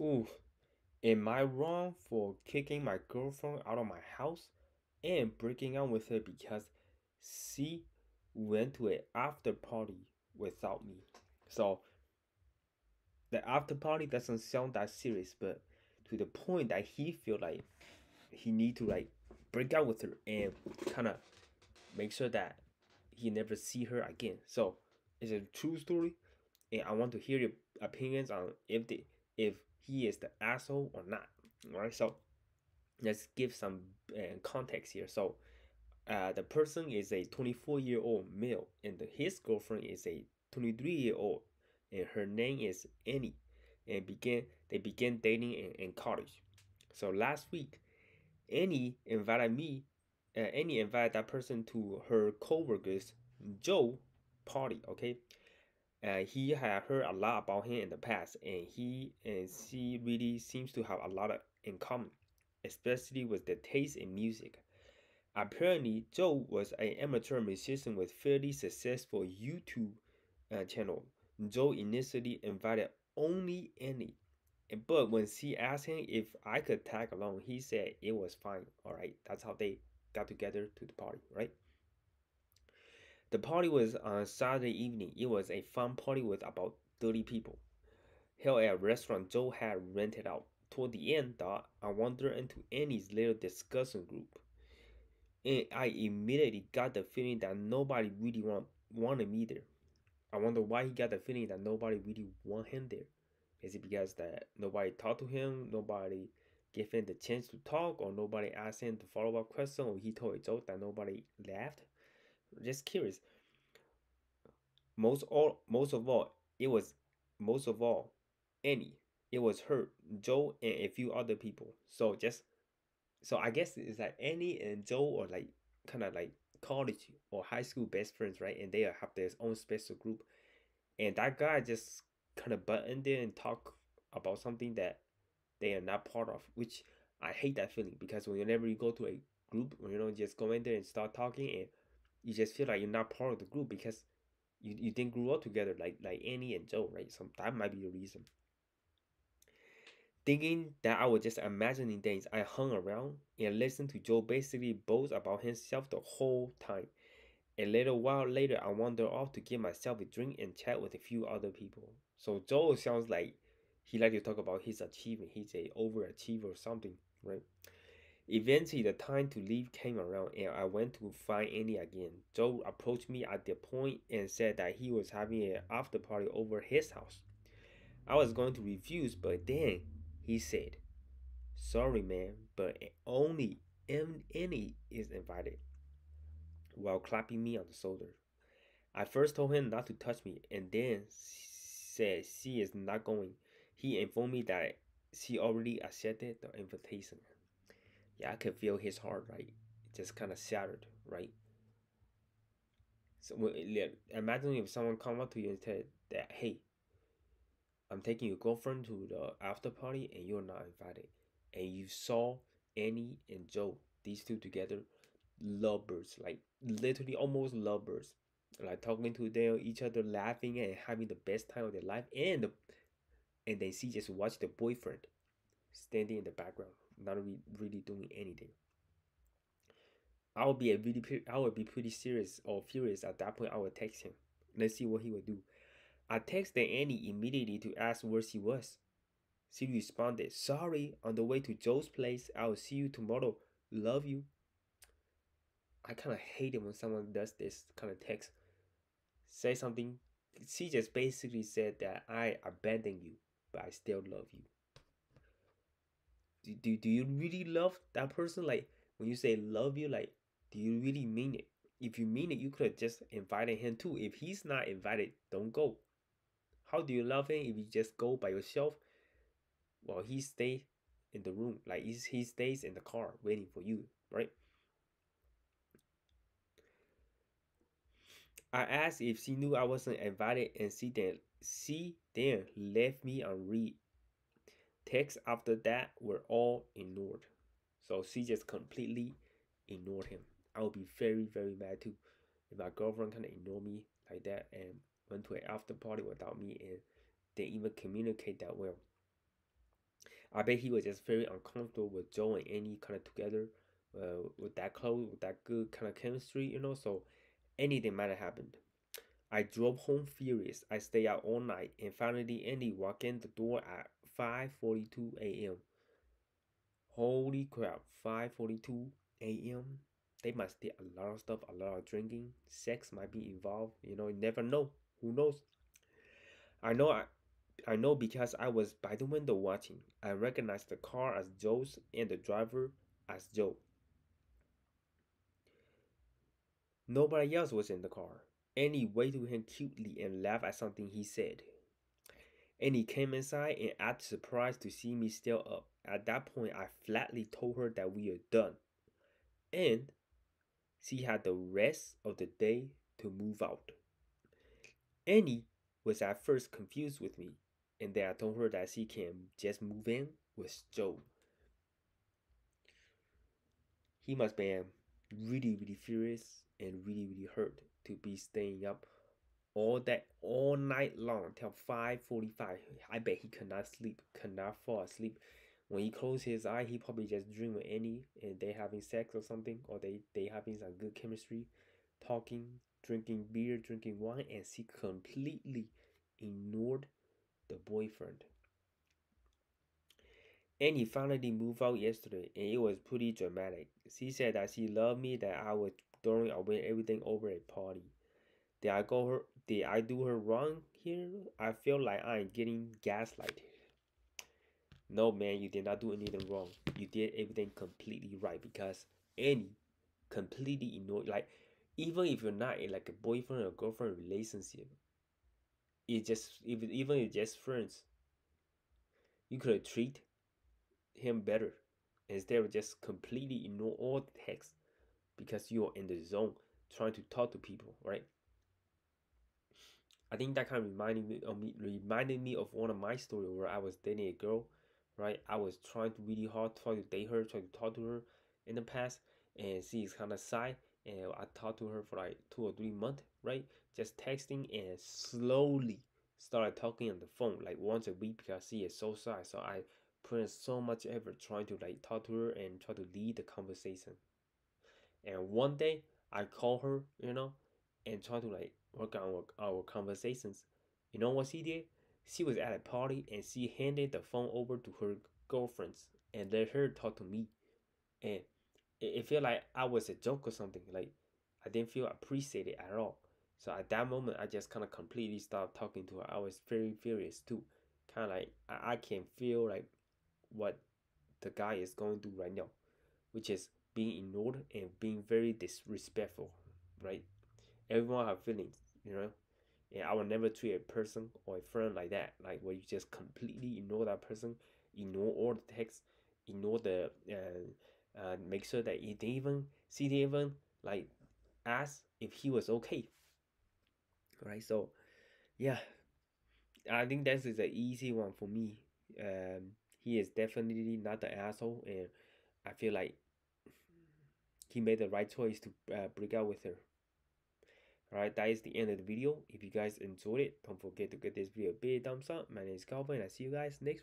Ooh, am I wrong for kicking my girlfriend out of my house and breaking up with her because she went to an after party without me? So the after party doesn't sound that serious, but to the point that he feel like he need to like break up with her and kind of make sure that he never see her again. So it's a true story, and I want to hear your opinions on if the if he is the asshole or not. right? so let's give some uh, context here. So uh, the person is a 24 year old male, and his girlfriend is a 23 year old, and her name is Annie, and began they began dating in, in college. So last week, Annie invited me. Uh, Annie invited that person to her co-workers Joe party. Okay, uh, he had heard a lot about him in the past, and he and she really seems to have a lot of in common, especially with the taste in music. Apparently, Joe was an amateur musician with fairly successful YouTube uh, channel. Joe initially invited only Annie, but when she asked him if I could tag along, he said it was fine. All right, that's how they got together to the party, right? The party was on Saturday evening. It was a fun party with about 30 people. Held at a restaurant Joe had rented out. Toward the end, though, I wandered into Annie's little discussion group. And I immediately got the feeling that nobody really want, wanted me there. I wonder why he got the feeling that nobody really want him there. Is it because that nobody talked to him, nobody gave him the chance to talk, or nobody asked him the follow up question, or he told a joke that nobody laughed? Just curious. Most all most of all, it was most of all Annie. It was her, Joe, and a few other people. So just so I guess it's like Annie and Joe are like kind of like college or high school best friends, right? And they have their own special group. And that guy just kind of butt in there and talk about something that they are not part of, which I hate that feeling because whenever you go to a group, you know, just go in there and start talking and you just feel like you're not part of the group because you, you didn't grow up together like like Annie and Joe, right? So that might be the reason. Thinking that I was just imagining things, I hung around and listened to Joe basically boast about himself the whole time. A little while later, I wandered off to get myself a drink and chat with a few other people. So Joe sounds like he like to talk about his achievement. He's a overachiever or something, right? Eventually, the time to leave came around, and I went to find Annie again. Joe approached me at the point and said that he was having an after party over his house. I was going to refuse, but then he said, Sorry, man, but only Annie is invited, while clapping me on the shoulder. I first told him not to touch me, and then said she is not going. He informed me that she already accepted the invitation yeah, I could feel his heart, right? Just kind of shattered, right? So imagine if someone come up to you and said that, hey, I'm taking your girlfriend to the after party and you're not invited. And you saw Annie and Joe, these two together, lovers, like literally almost lovers, like talking to them, each other, laughing and having the best time of their life. And and then she just watched the boyfriend standing in the background not really, really doing anything. I would be a really, I would be pretty serious or furious at that point. I would text him. Let's see what he would do. I texted Annie immediately to ask where she was. She responded, Sorry, on the way to Joe's place. I will see you tomorrow. Love you. I kind of hate it when someone does this kind of text. Say something. She just basically said that I abandoned you, but I still love you do, do, do you really love that person? Like when you say love you, like do you really mean it? If you mean it, you could have just invited him too. If he's not invited, don't go. How do you love him if you just go by yourself? Well, he stay in the room, like he, he stays in the car waiting for you, right? I asked if she knew I wasn't invited, and she then she then left me unread Texts after that were all ignored. So she just completely ignored him. I would be very, very mad too if my girlfriend kind of ignored me like that and went to an after party without me and didn't even communicate that well. I bet he was just very uncomfortable with Joe and Annie kind of together, uh, with that close, with that good kind of chemistry, you know. So anything might have happened. I drove home furious. I stayed out all night, and finally Annie walked in the door at 5:42 a.m. Holy crap! 5:42 a.m. They must did a lot of stuff, a lot of drinking. Sex might be involved. You know, you never know. Who knows? I know. I, I know because I was by the window watching. I recognized the car as Joe's and the driver as Joe. Nobody else was in the car. Annie waved to him cutely and laughed at something he said. Annie came inside and acted surprised to see me still up. At that point, I flatly told her that we are done. And she had the rest of the day to move out. Annie was at first confused with me, and then I told her that she can just move in with Joe. He must be really, really furious and really, really hurt to be staying up all that all night long till 5.45 i bet he could not sleep could not fall asleep. When he closed his eye he probably just dreamed of annie and they having sex or something or they they having some good chemistry talking drinking beer drinking wine and she completely ignored the boyfriend. Annie finally moved out yesterday and it was pretty dramatic. She said that she loved me that i was throwing away everything over a party. Did I go her? Did I do her wrong here? I feel like I'm getting gaslighted. No, man, you did not do anything wrong. You did everything completely right because Annie completely ignored. Like, even if you're not in like a boyfriend or girlfriend relationship, it just even even if just friends, you could treat him better instead of just completely ignore all the text because you're in the zone trying to talk to people, right? I think that kind of reminded me of me reminded me of one of my story where I was dating a girl, right? I was trying to really hard try to date her, try to talk to her in the past, and she is kind of shy. And I talked to her for like two or three months, right? Just texting and slowly started talking on the phone like once a week because she is so shy. So I put in so much effort trying to like talk to her and try to lead the conversation. And one day I call her, you know, and try to like work on our, conversations. You know what she did? She was at a party and she handed the phone over to her girlfriends and let her talk to me. And it, it felt like I was a joke or something. Like I didn't feel appreciated at all. So at that moment, I just kind of completely stopped talking to her. I was very furious too. Kind of like I, I can feel like what the guy is going through right now, which is being ignored and being very disrespectful, right? Everyone have feelings, you know. And I will never treat a person or a friend like that, like where you just completely ignore that person, ignore all the text, ignore the uh, uh make sure that he didn't even see they even like ask if he was okay. Right, so yeah, I think that is an easy one for me. Um, he is definitely not the asshole, and I feel like he made the right choice to uh, break out with her. Alright, that is the end of the video. If you guys enjoyed it, don't forget to give this video a big thumbs up. My name is Kelvin, and I see you guys next